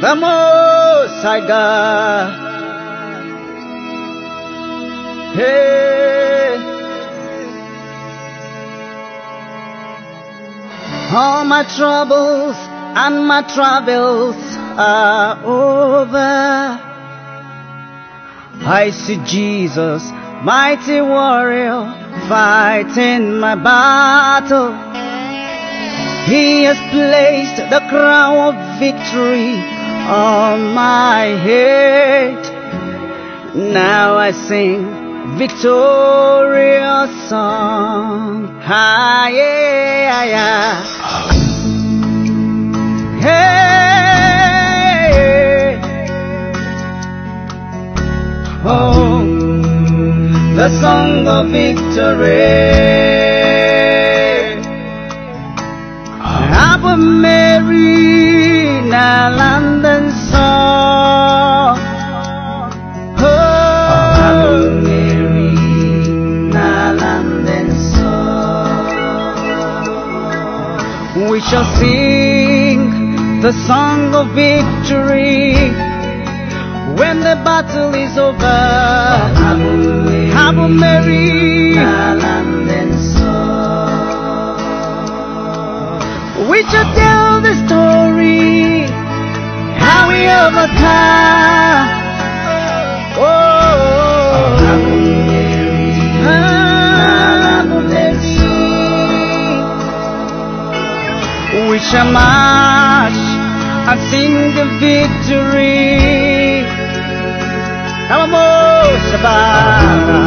the Most High God. Hey. All my troubles and my travels are over. I see Jesus, mighty warrior, fighting my battle. He has placed the crown of victory on my head. Now I sing victorious song. Ah, yeah, yeah. Hey, oh, the song of victory. Ave Mary, now London song. Oh, Mary, now London song. We shall sing the song of victory when the battle is over. Ave Mary, now London song. We shall tell the story how we overcome. Oh, Ave Mary. We shall march and sing the victory. Vamos.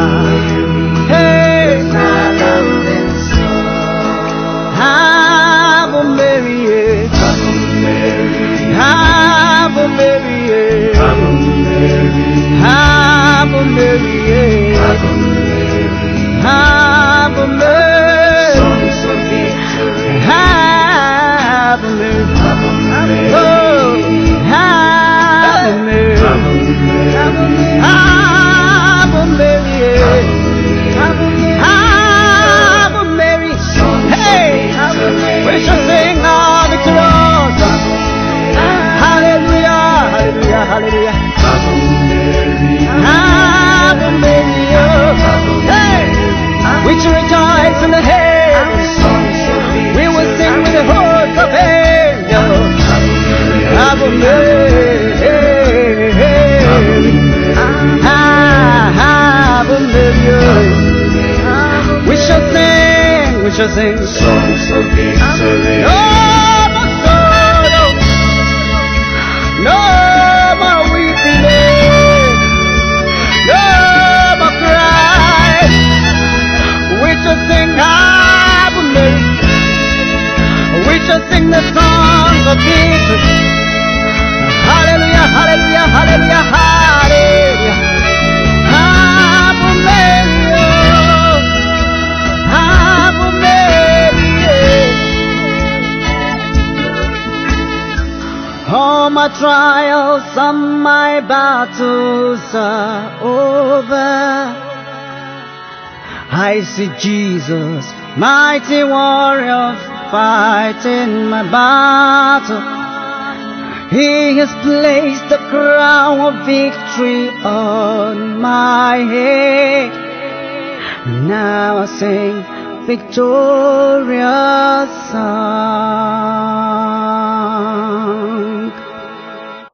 Sing, we shall my trials and my battles are over. I see Jesus, mighty warrior, fighting my battle. He has placed the crown of victory on my head. Now I sing victorious song.